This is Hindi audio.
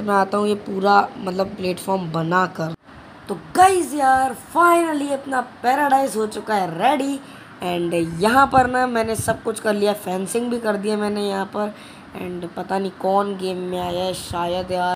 मैं आता हूँ, ये पूरा मतलब प्लेटफॉर्म बना कर तो गाइज़ यार फाइनली अपना पैराडाइज हो चुका है रेडी एंड यहाँ पर ना मैंने सब कुछ कर लिया फेंसिंग भी कर दिया मैंने यहाँ पर। एंड पता नहीं कौन गेम में आया है, शायद यार।